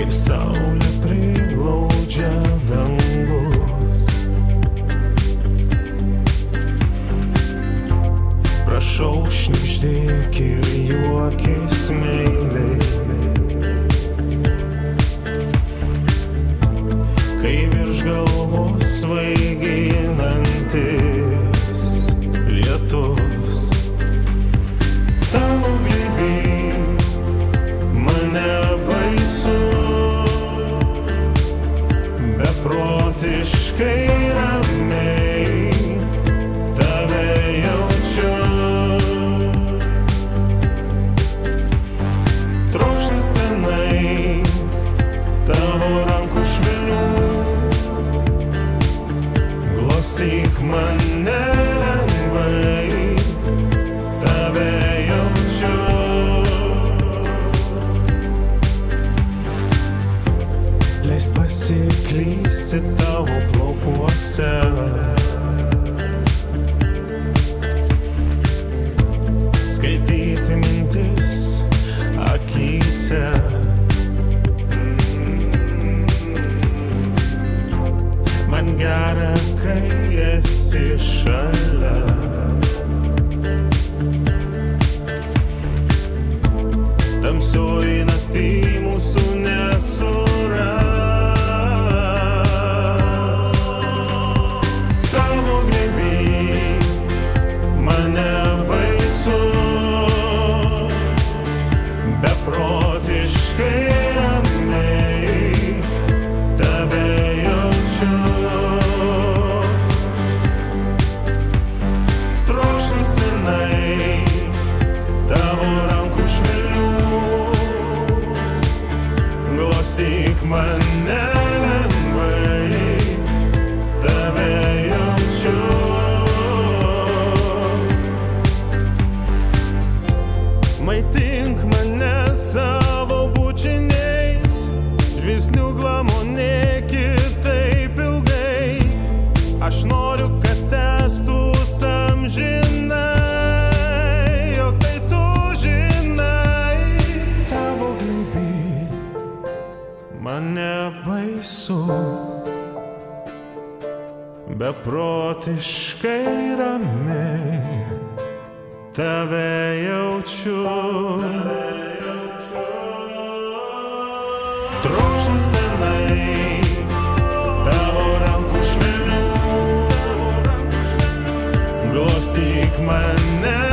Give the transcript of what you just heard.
kaip saulė priglaudžia dangus. Prašau, šniuždėk ir juokis meiliai. Glostyk mane lengvai, tave jaučiu. Leis pasiklysti tavo plaukuose. Šalia. Tamsioji naktį mūsų nesuras. Tavo glėby mane baisu, beprotiškai tavo rankų švelnių, glostyk mane lengvai, tave jaučiu. Maitink mane savo bučiniais, žvilgsnių glamonėkit taip ilgai. Aš noriu, mane baisu, beprotiškai ramiai tave jaučiu. Trokštas senai tavo rankų švelnių, glostyk mane